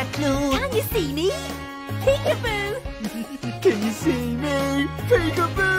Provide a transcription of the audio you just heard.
a clue. Can you see me? Peekaboo! Can you see me? Peekaboo!